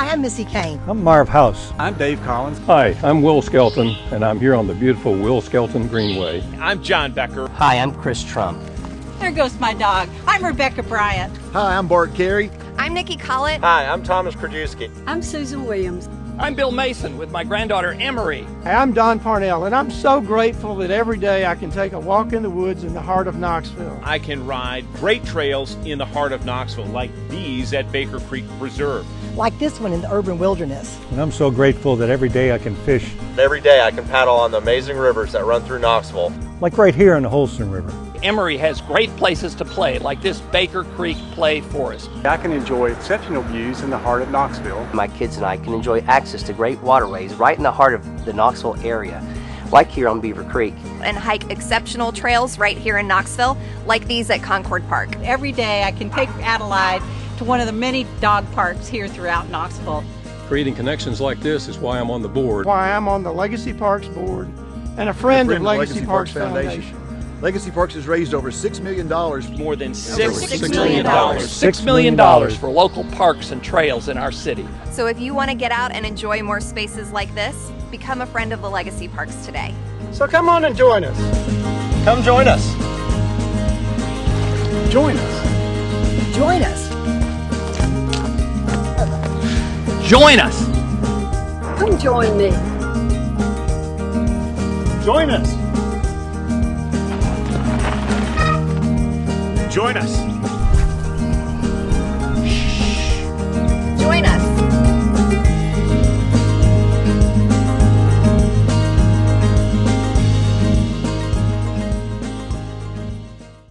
I'm Missy Kane. I'm Marv House. I'm Dave Collins. Hi, I'm Will Skelton, and I'm here on the beautiful Will Skelton Greenway. I'm John Becker. Hi, I'm Chris Trump. There goes my dog. I'm Rebecca Bryant. Hi, I'm Bart Carey. I'm Nikki Collett. Hi, I'm Thomas Krajewski. I'm Susan Williams. I'm Bill Mason with my granddaughter Emery. Hey, I'm Don Parnell, and I'm so grateful that every day I can take a walk in the woods in the heart of Knoxville. I can ride great trails in the heart of Knoxville, like these at Baker Creek Preserve. Like this one in the urban wilderness. And I'm so grateful that every day I can fish. Every day I can paddle on the amazing rivers that run through Knoxville. Like right here on the Holston River. Emery has great places to play, like this Baker Creek Play Forest. I can enjoy exceptional views in the heart of Knoxville. My kids and I can enjoy access to great waterways right in the heart of the Knoxville area, like here on Beaver Creek. And hike exceptional trails right here in Knoxville, like these at Concord Park. Every day I can take Adelaide to one of the many dog parks here throughout Knoxville. Creating connections like this is why I'm on the board. Why I'm on the Legacy Parks Board and a friend, A of Legacy, Parks, Foundation. Legacy Parks has raised over $6 million. More than six, six $6 million. Six million dollars for local parks and trails in our city. So if you want to get out and enjoy more spaces like this, become a friend of the Legacy Parks today. So come on and join us. Come join us. Join us. Join us. Join us. Come join me. Join us. Join us.